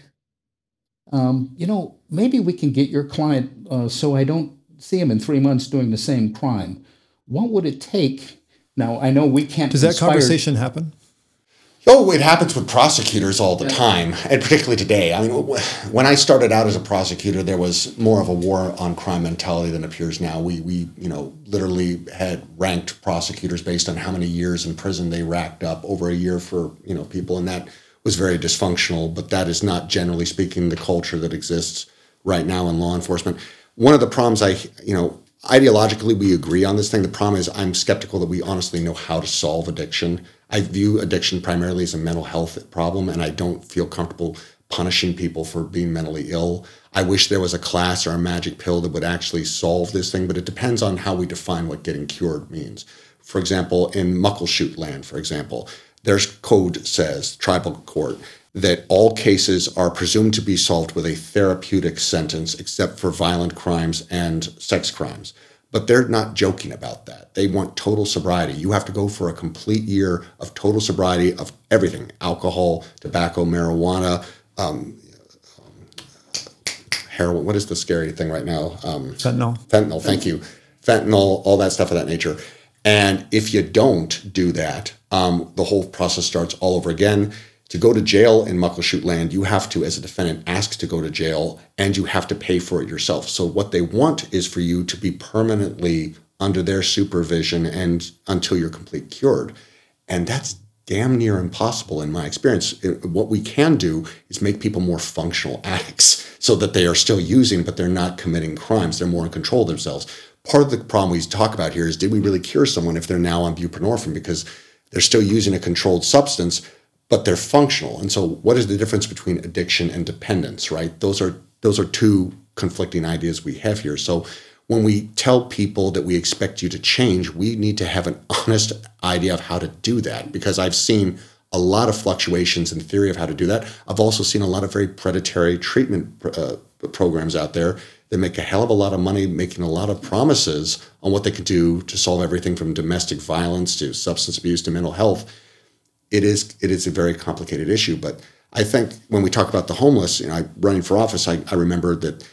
um, you know, maybe we can get your client uh, so I don't see him in three months doing the same crime. What would it take? Now I know we can't. Does that conversation happen? Oh, it happens with prosecutors all the time, and particularly today. I mean, when I started out as a prosecutor, there was more of a war on crime mentality than appears now. We, we, you know, literally had ranked prosecutors based on how many years in prison they racked up over a year for, you know, people, and that was very dysfunctional. But that is not generally speaking the culture that exists right now in law enforcement. One of the problems I, you know, ideologically we agree on this thing. The problem is I'm skeptical that we honestly know how to solve addiction. I view addiction primarily as a mental health problem, and I don't feel comfortable punishing people for being mentally ill. I wish there was a class or a magic pill that would actually solve this thing, but it depends on how we define what getting cured means. For example, in Muckleshoot land, for example, there's code says, tribal court, that all cases are presumed to be solved with a therapeutic sentence except for violent crimes and sex crimes. But they're not joking about that. They want total sobriety. You have to go for a complete year of total sobriety of everything alcohol, tobacco, marijuana, um, heroin. What is the scary thing right now? Um, Fentanyl. fentanyl, thank you. Fentanyl, all that stuff of that nature. And if you don't do that, um, the whole process starts all over again. To go to jail in Muckleshoot land, you have to, as a defendant, ask to go to jail and you have to pay for it yourself. So, what they want is for you to be permanently under their supervision and until you're completely cured. And that's damn near impossible in my experience. What we can do is make people more functional addicts so that they are still using, but they're not committing crimes. They're more in control of themselves. Part of the problem we talk about here is did we really cure someone if they're now on buprenorphine because they're still using a controlled substance, but they're functional. And so what is the difference between addiction and dependence, right? Those are those are two conflicting ideas we have here. So when we tell people that we expect you to change, we need to have an honest idea of how to do that because I've seen a lot of fluctuations in theory of how to do that. I've also seen a lot of very predatory treatment uh, programs out there that make a hell of a lot of money making a lot of promises on what they can do to solve everything from domestic violence to substance abuse to mental health. It is it is a very complicated issue, but I think when we talk about the homeless, you know, I, running for office, I, I remember that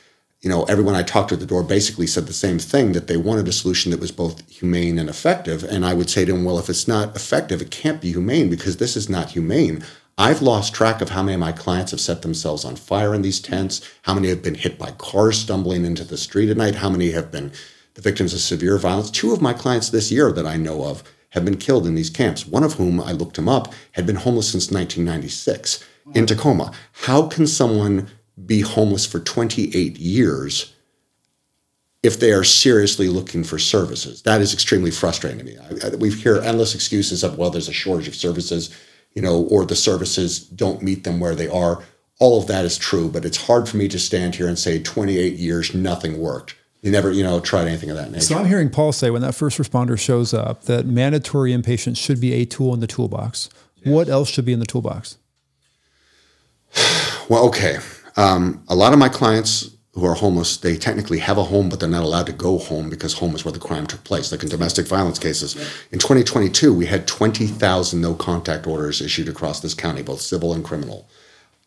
you know, everyone I talked to at the door basically said the same thing that they wanted a solution that was both humane and effective. And I would say to them, well, if it's not effective, it can't be humane because this is not humane. I've lost track of how many of my clients have set themselves on fire in these tents, how many have been hit by cars stumbling into the street at night, how many have been the victims of severe violence. Two of my clients this year that I know of have been killed in these camps, one of whom I looked him up had been homeless since 1996 in Tacoma. How can someone be homeless for 28 years if they are seriously looking for services. That is extremely frustrating to me. I, I, we hear endless excuses of, well, there's a shortage of services, you know, or the services don't meet them where they are. All of that is true, but it's hard for me to stand here and say 28 years, nothing worked. You never, you know, tried anything of that nature. So I'm hearing Paul say when that first responder shows up that mandatory inpatient should be a tool in the toolbox. Yes. What else should be in the toolbox? well, okay. Um, a lot of my clients who are homeless, they technically have a home, but they're not allowed to go home because home is where the crime took place, like in domestic violence cases. In 2022, we had 20,000 no contact orders issued across this county, both civil and criminal.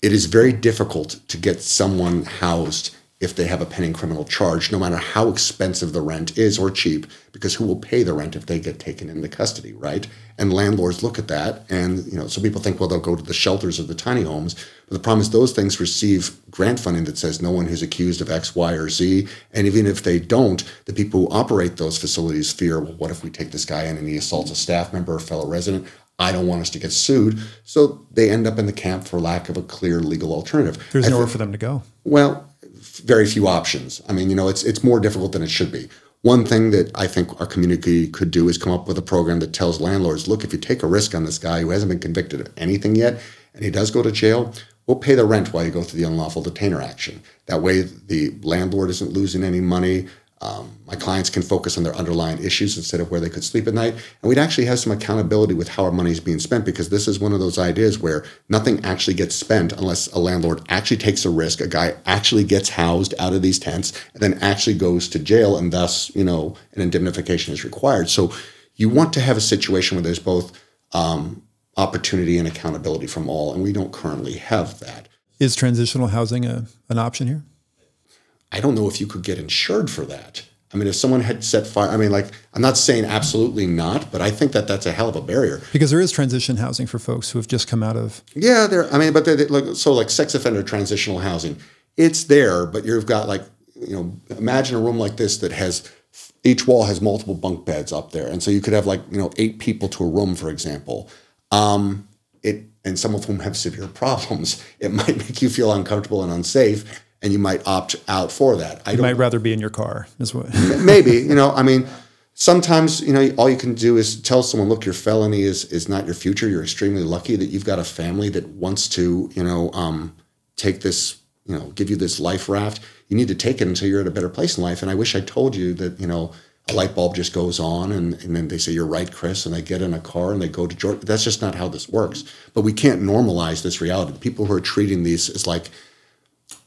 It is very difficult to get someone housed if they have a pending criminal charge, no matter how expensive the rent is or cheap, because who will pay the rent if they get taken into custody, right? And landlords look at that, and you know, so people think, well, they'll go to the shelters of the tiny homes, but the problem is those things receive grant funding that says no one who's accused of X, Y, or Z, and even if they don't, the people who operate those facilities fear, well, what if we take this guy in and he assaults a staff member or fellow resident? I don't want us to get sued. So they end up in the camp for lack of a clear legal alternative. There's nowhere for them to go. Well, very few options. I mean, you know, it's it's more difficult than it should be. One thing that I think our community could do is come up with a program that tells landlords, look, if you take a risk on this guy who hasn't been convicted of anything yet, and he does go to jail, we'll pay the rent while you go through the unlawful detainer action. That way, the landlord isn't losing any money. Um, my clients can focus on their underlying issues instead of where they could sleep at night. And we'd actually have some accountability with how our money is being spent because this is one of those ideas where nothing actually gets spent unless a landlord actually takes a risk, a guy actually gets housed out of these tents, and then actually goes to jail, and thus, you know, an indemnification is required. So you want to have a situation where there's both um, opportunity and accountability from all, and we don't currently have that. Is transitional housing a, an option here? I don't know if you could get insured for that. I mean, if someone had set fire, I mean, like, I'm not saying absolutely not, but I think that that's a hell of a barrier. Because there is transition housing for folks who have just come out of. Yeah, there. I mean, but they, like, so like sex offender transitional housing, it's there, but you've got like, you know, imagine a room like this that has each wall has multiple bunk beds up there, and so you could have like you know eight people to a room, for example. Um, it and some of whom have severe problems. It might make you feel uncomfortable and unsafe and you might opt out for that. I you might rather be in your car, is what. maybe you know. I mean, sometimes you know all you can do is tell someone, look, your felony is is not your future. You're extremely lucky that you've got a family that wants to you know um, take this you know give you this life raft. You need to take it until you're at a better place in life. And I wish I told you that you know a light bulb just goes on and, and then they say you're right chris and they get in a car and they go to georgia that's just not how this works but we can't normalize this reality the people who are treating these as like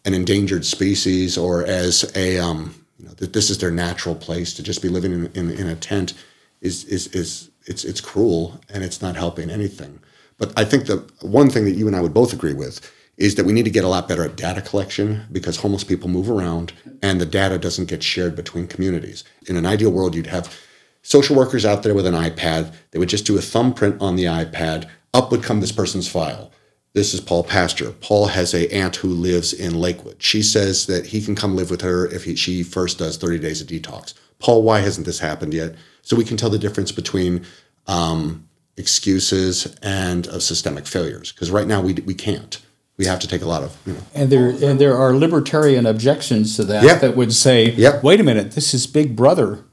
an endangered species or as a um, you know, that this is their natural place to just be living in, in, in, a tent is, is, is it's, it's cruel and it's not helping anything. But I think the one thing that you and I would both agree with is that we need to get a lot better at data collection because homeless people move around and the data doesn't get shared between communities. In an ideal world, you'd have social workers out there with an iPad. They would just do a thumbprint on the iPad. Up would come this person's file. This is Paul Pastor. Paul has a aunt who lives in Lakewood. She says that he can come live with her if he, she first does 30 days of detox. Paul, why hasn't this happened yet? So we can tell the difference between um, excuses and of systemic failures. Because right now we, we can't. We have to take a lot of. You know. And there and there are libertarian objections to that yep. that would say, yep. wait a minute, this is Big Brother.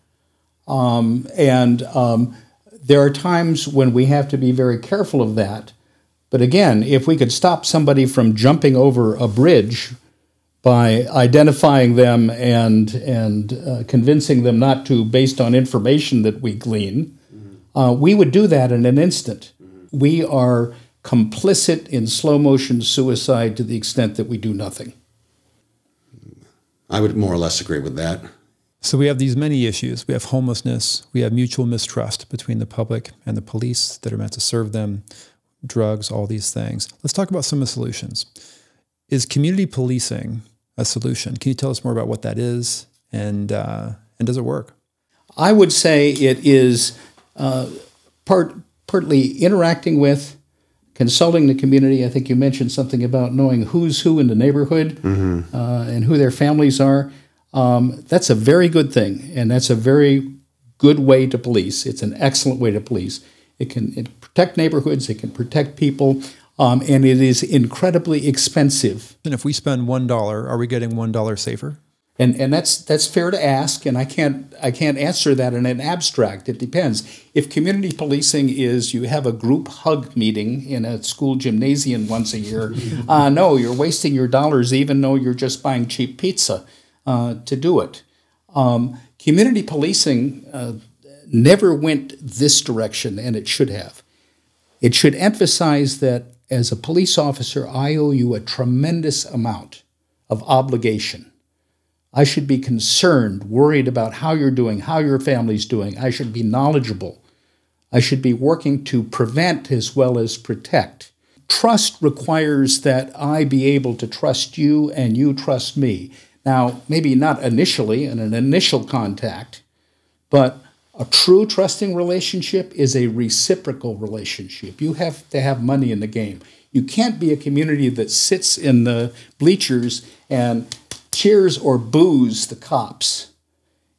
Um, and um, there are times when we have to be very careful of that but again, if we could stop somebody from jumping over a bridge by identifying them and and uh, convincing them not to, based on information that we glean, mm-hmm. uh, we would do that in an instant. Mm-hmm. We are complicit in slow motion suicide to the extent that we do nothing. I would more or less agree with that. So we have these many issues. We have homelessness. We have mutual mistrust between the public and the police that are meant to serve them, drugs, all these things. Let's talk about some of the solutions. Is community policing a solution? Can you tell us more about what that is and uh, and does it work? I would say it is uh, part partly interacting with, consulting the community. I think you mentioned something about knowing who's who in the neighborhood mm-hmm. uh, and who their families are. Um, that's a very good thing, and that's a very good way to police. It's an excellent way to police. It can it protect neighborhoods. It can protect people. Um, and it is incredibly expensive. And if we spend one dollar, are we getting one dollar safer? And and that's that's fair to ask, and I can't I can't answer that in an abstract. It depends. If community policing is you have a group hug meeting in a school gymnasium once a year, uh, no, you're wasting your dollars, even though you're just buying cheap pizza uh, to do it. Um, community policing uh, never went this direction, and it should have. It should emphasize that as a police officer, I owe you a tremendous amount of obligation I should be concerned, worried about how you're doing, how your family's doing. I should be knowledgeable. I should be working to prevent as well as protect. Trust requires that I be able to trust you and you trust me. Now, maybe not initially in an initial contact, but a true trusting relationship is a reciprocal relationship. You have to have money in the game. You can't be a community that sits in the bleachers and cheers or boos the cops.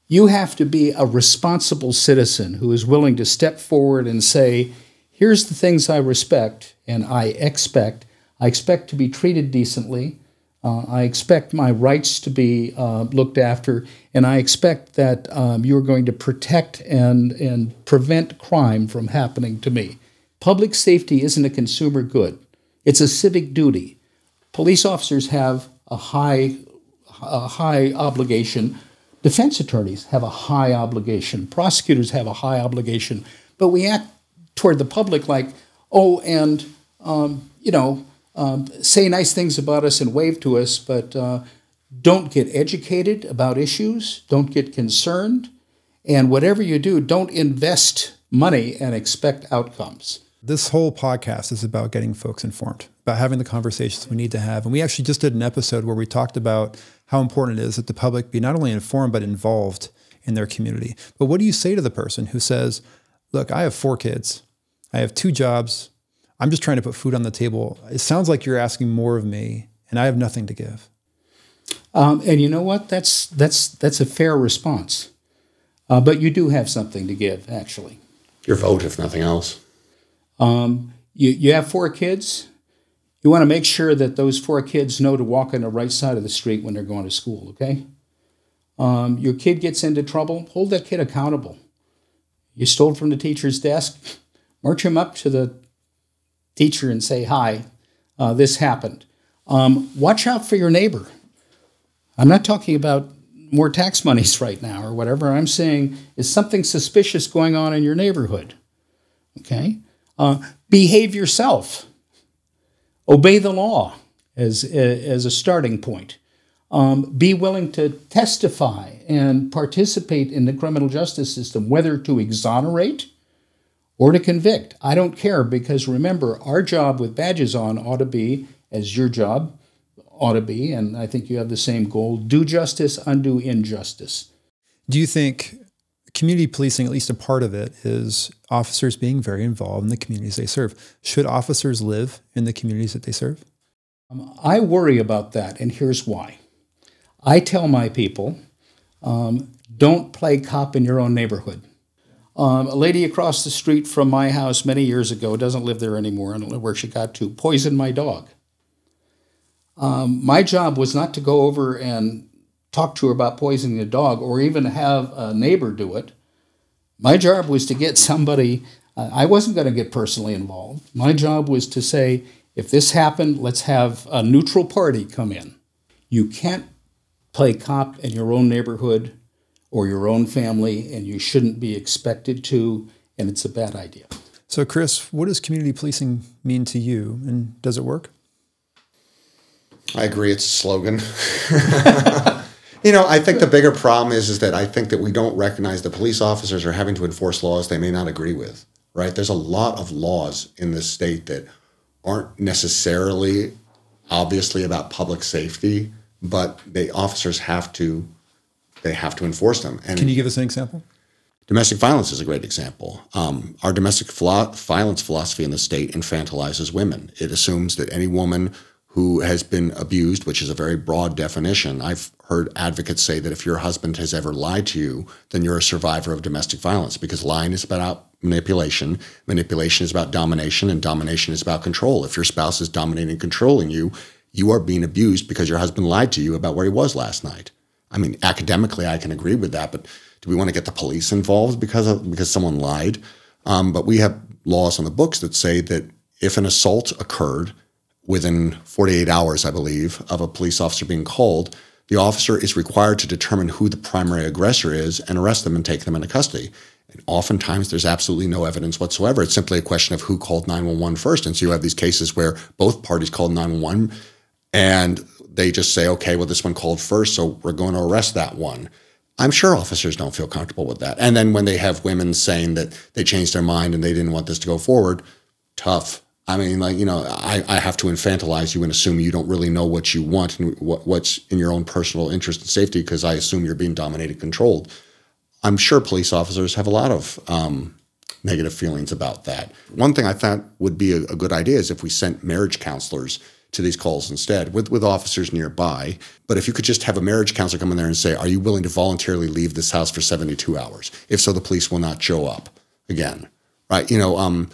You have to be a responsible citizen who is willing to step forward and say, here's the things I respect and I expect. I expect to be treated decently. Uh, I expect my rights to be uh, looked after, and I expect that um, you're going to protect and, and prevent crime from happening to me. Public safety isn't a consumer good, it's a civic duty. Police officers have a high a high obligation. Defense attorneys have a high obligation. Prosecutors have a high obligation. But we act toward the public like, oh, and, um, you know, um, say nice things about us and wave to us, but uh, don't get educated about issues, don't get concerned, and whatever you do, don't invest money and expect outcomes. This whole podcast is about getting folks informed, about having the conversations we need to have. And we actually just did an episode where we talked about how important it is that the public be not only informed, but involved in their community. But what do you say to the person who says, Look, I have four kids, I have two jobs, I'm just trying to put food on the table. It sounds like you're asking more of me, and I have nothing to give. Um, and you know what? That's that's that's a fair response. Uh, but you do have something to give, actually. Your vote, if nothing else. Um, you, you have four kids. You want to make sure that those four kids know to walk on the right side of the street when they're going to school, okay? Um, your kid gets into trouble, hold that kid accountable. You stole from the teacher's desk, march him up to the teacher and say, Hi, uh, this happened. Um, watch out for your neighbor. I'm not talking about more tax monies right now or whatever. I'm saying, is something suspicious going on in your neighborhood? Okay? Uh, behave yourself. Obey the law as, as a starting point. Um, be willing to testify and participate in the criminal justice system, whether to exonerate or to convict. I don't care because remember, our job with badges on ought to be, as your job ought to be, and I think you have the same goal do justice, undo injustice. Do you think community policing, at least a part of it, is officers being very involved in the communities they serve. Should officers live in the communities that they serve? Um, I worry about that, and here's why. I tell my people um, don't play cop in your own neighborhood. Um, a lady across the street from my house many years ago doesn't live there anymore. I don't know where she got to. Poisoned my dog. Um, my job was not to go over and talk to her about poisoning the dog or even have a neighbor do it. My job was to get somebody, uh, I wasn't going to get personally involved. My job was to say, if this happened, let's have a neutral party come in. You can't play cop in your own neighborhood or your own family, and you shouldn't be expected to, and it's a bad idea. So, Chris, what does community policing mean to you, and does it work? I agree. It's a slogan. you know, I think the bigger problem is is that I think that we don't recognize the police officers are having to enforce laws they may not agree with. Right? There's a lot of laws in this state that aren't necessarily obviously about public safety, but the officers have to they have to enforce them. And can you give us an example? Domestic violence is a great example. Um, our domestic philo- violence philosophy in the state infantilizes women. It assumes that any woman who has been abused, which is a very broad definition. I've heard advocates say that if your husband has ever lied to you, then you're a survivor of domestic violence because lying is about manipulation, manipulation is about domination, and domination is about control. If your spouse is dominating and controlling you, you are being abused because your husband lied to you about where he was last night. I mean, academically, I can agree with that, but do we want to get the police involved because of, because someone lied? Um, but we have laws on the books that say that if an assault occurred within 48 hours, I believe, of a police officer being called, the officer is required to determine who the primary aggressor is and arrest them and take them into custody. And oftentimes there's absolutely no evidence whatsoever. It's simply a question of who called 911 first. And so you have these cases where both parties called 911 and they just say, okay, well, this one called first, so we're going to arrest that one. I'm sure officers don't feel comfortable with that. And then when they have women saying that they changed their mind and they didn't want this to go forward, tough. I mean, like, you know, I, I have to infantilize you and assume you don't really know what you want and what, what's in your own personal interest and safety because I assume you're being dominated, controlled. I'm sure police officers have a lot of um, negative feelings about that. One thing I thought would be a, a good idea is if we sent marriage counselors to these calls instead with, with officers nearby. But if you could just have a marriage counselor come in there and say, Are you willing to voluntarily leave this house for 72 hours? If so, the police will not show up again. Right? You know, um,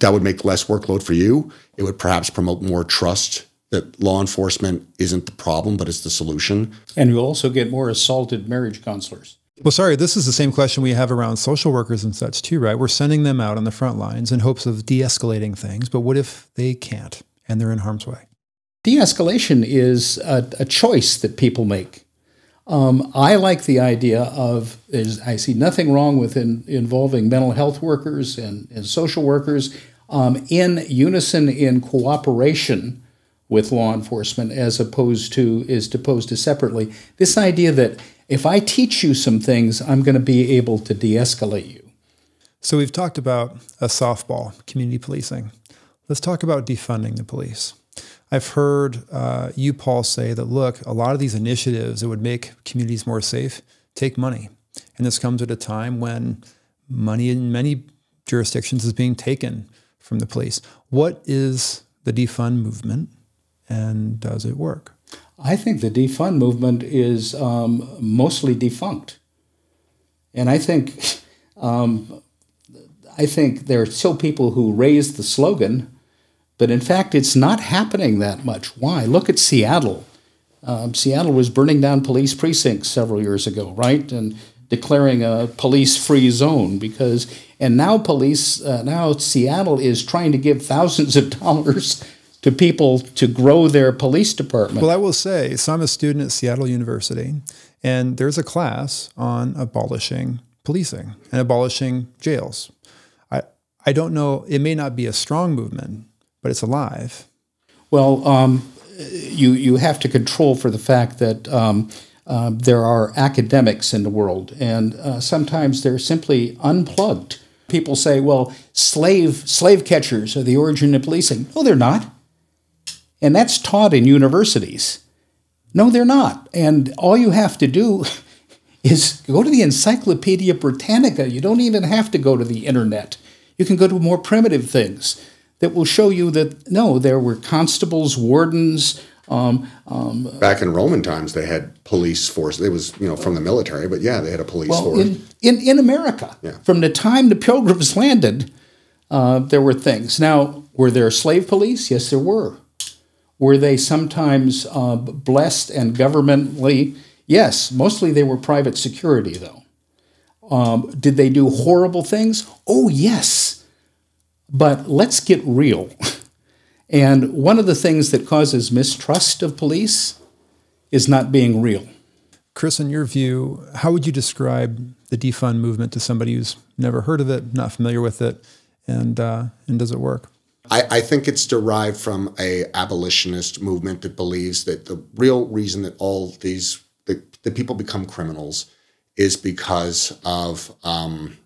that would make less workload for you. It would perhaps promote more trust that law enforcement isn't the problem, but it's the solution. And you'll also get more assaulted marriage counselors. Well, sorry, this is the same question we have around social workers and such too, right? We're sending them out on the front lines in hopes of de escalating things, but what if they can't and they're in harm's way? De escalation is a, a, choice that people make. Um, I like the idea of, is I see nothing wrong with in, involving mental health workers and, and social workers um, in unison, in cooperation with law enforcement, as opposed to is opposed to separately. This idea that if I teach you some things, I'm going to be able to de-escalate you. So we've talked about a softball, community policing. Let's talk about defunding the police. I've heard uh, you, Paul, say that look, a lot of these initiatives that would make communities more safe take money, and this comes at a time when money in many jurisdictions is being taken from the police. What is the defund movement and does it work? I think the defund movement is um, mostly defunct. And I think, um, I think there are still people who raise the slogan, but in fact, it's not happening that much. Why? Look at Seattle. Um, Seattle was burning down police precincts several years ago, right? And declaring a police-free zone because and now police uh, now Seattle is trying to give thousands of dollars to people to grow their police department. Well, I will say, so I'm a student at Seattle University, and there's a class on abolishing policing and abolishing jails. I I don't know. It may not be a strong movement, but it's alive. Well, um, you you have to control for the fact that. Um, uh, there are academics in the world, and uh, sometimes they're simply unplugged. People say, "Well, slave slave catchers are the origin of policing." No, they're not, and that's taught in universities. No, they're not. And all you have to do is go to the Encyclopedia Britannica. You don't even have to go to the internet. You can go to more primitive things that will show you that no, there were constables, wardens, um, um, Back in Roman times, they had police force. It was you know from the military, but yeah, they had a police well, force. In, in, in America, yeah. from the time the Pilgrims landed, uh, there were things. Now, were there slave police? Yes, there were. Were they sometimes uh, blessed and governmentally? Yes, mostly they were private security, though. Um, did they do horrible things? Oh, yes. But let's get real. And one of the things that causes mistrust of police is not being real. Chris, in your view, how would you describe the defund movement to somebody who's never heard of it, not familiar with it, and uh, and does it work? I, I think it's derived from a abolitionist movement that believes that the real reason that all these the, the people become criminals is because of um,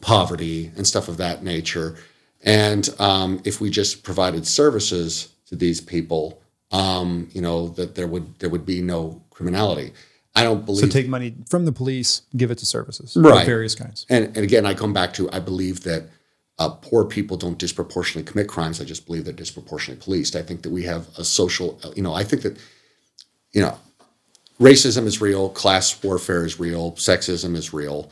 poverty and stuff of that nature. And um, if we just provided services to these people, um, you know, that there would there would be no criminality. I don't believe. So take money from the police, give it to services, Right. of various kinds. and, and again, I come back to I believe that uh, poor people don't disproportionately commit crimes. I just believe they're disproportionately policed. I think that we have a social, you know, I think that, you know, racism is real, class warfare is real, sexism is real,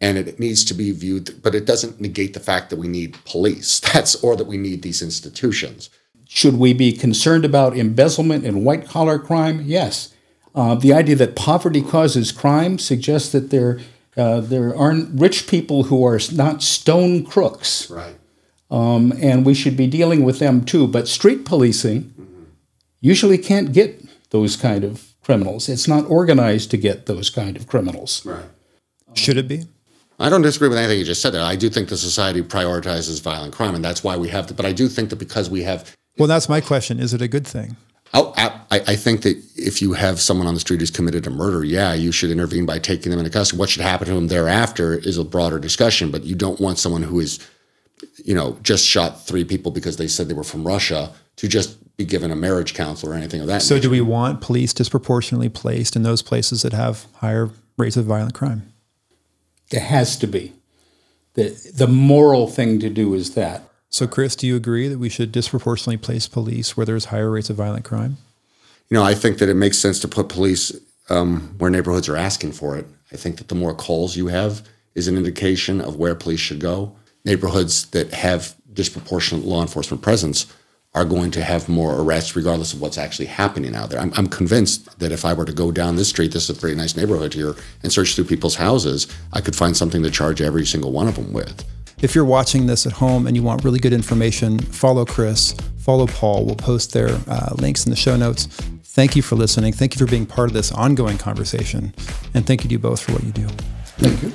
and it needs to be viewed, but it doesn't negate the fact that we need police. That's or that we need these institutions. Should we be concerned about embezzlement and white collar crime? Yes. Uh, the idea that poverty causes crime suggests that there, uh, there aren't rich people who are not stone crooks, Right. um, and we should be dealing with them too. But street policing usually can't get those kind of criminals. It's not organized to get those kind of criminals. Right. Should it be? I don't disagree with anything you just said there. I do think the society prioritizes violent crime, and that's why we have to. But I do think that because we have Well, that's my question. Is it a good thing? Oh, I, I think that if you have someone on the street who's committed a murder, yeah, you should intervene by taking them into custody. What should happen to them thereafter is a broader discussion, but you don't want someone who is, you know, just shot three people because they said they were from Russia to just be given a marriage counselor or anything of that. So, nature. do we want police disproportionately placed in those places that have higher rates of violent crime? It has to be. The, the moral thing to do is that. So, Chris, do you agree that we should disproportionately place police where there's higher rates of violent crime? you know, I think that it makes sense to put police um, where neighborhoods are asking for it. I think that the more calls you have is an indication of where police should go. Neighborhoods that have disproportionate law enforcement presence are going to have more arrests, regardless of what's actually happening out there. I'm, I'm convinced that if I were to go down this street, this is a pretty nice neighborhood here, and search through people's houses, I could find something to charge every single one of them with. If you're watching this at home and you want really good information, follow Chris, follow Paul. We'll post their uh, links in the show notes. Thank you for listening. Thank you for being part of this ongoing conversation. And thank you to you both for what you do. Thank you.